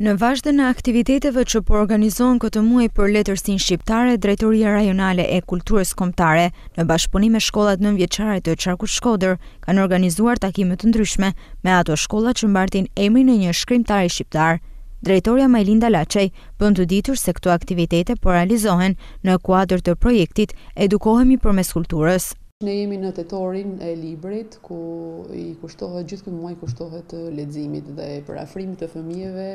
Në vazhdën e aktiviteteve që po organizohen këtë muaj për letërsinë shqiptare, Drejtoria Rajonale e Kulturës Kombëtare, në bashkëpunim me shkollat nëntëvjeçare të Qarkut Shkodër, kanë organizuar takime të ndryshme me ato shkolla që mbartin emrin e një shkrimtari shqiptar. Drejtorja Majlinda Laçaj bën të ditur se këto aktivitete po realizohen në kuadër të projektit Edukohemi përmes kulturës. Ne jemi në tetorin e librit, ku i kushtohet gjithë ky muaj i kushtohet leximit dhe përafrimit të fëmijëve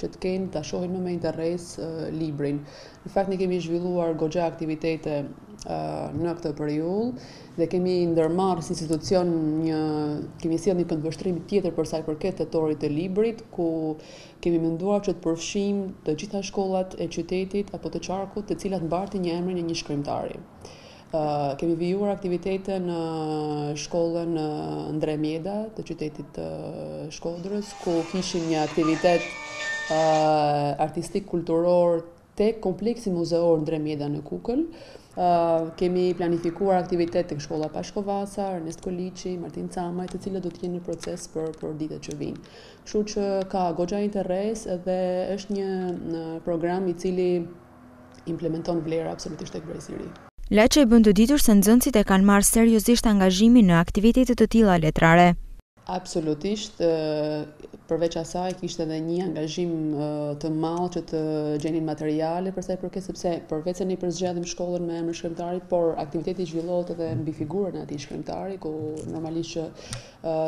që të kenë ta shohin më me interes librin. Në fakt ne kemi zhvilluar goxha aktivitete në këtë periudhë dhe kemi ndërmarrë si institucion një kemi sjellë një këndvështrim tjetër për sa i përket tetorit të librit ku kemi menduar që të përfshijmë të gjitha shkollat e qytetit apo të qarkut të cilat mbartin një emrin e një shkrimtari. Kemi vijuar aktivitetin në shkollën Ndre Mjeda të qytetit të Shkodrës, ku kishim një aktivitet artistik kulturor te kompleksi muzeor Ndre Mjeda në Kukël. Kemi planifikuar aktivitet te shkolla Pashko Vasa, Ernest Koliqi, Martin Camaj, të cilat do të jenë në proces për, për ditët që vijnë. Kështu që ka goxha interes dhe është një program i cili implementon vlera absolutisht tek brezi i ri. Laçaj bën të ditur se nxënësit e kanë marrë seriozisht angazhimin në aktivitete të tilla letrare. Absolutisht, përveç asaj kishte edhe një angazhim të madh që të gjenin materiale për sa i përket sepse përveçse ne përzgjedhim shkollën me emrin e shkrimtarit, por aktiviteti zhvillohet edhe mbi figurën e atij shkrimtari, ku normalisht që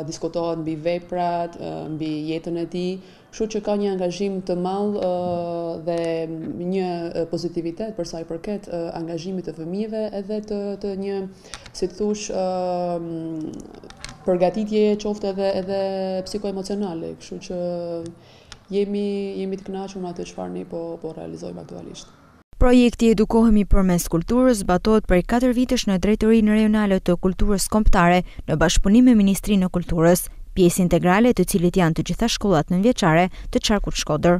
diskutohet mbi veprat, mbi jetën e tij, Kështu që ka një angazhim të madh dhe një pozitivitet për sa i përket angazhimit të fëmijëve edhe të të një si të thuash përgatitje qoftë edhe edhe psikoemocionale, kështu që jemi jemi të kënaqur me atë çfarë ne po po realizojmë aktualisht. Projekti Edukohemi përmes kulturës zbatohet prej katër vitesh në Drejtorinë Rajonale të Kulturës Kombëtare në bashkëpunim me Ministrinë e Kulturës, pjesë integrale të të cilit janë të gjitha shkollat nëntëvjeçare të Qarkut Shkodër.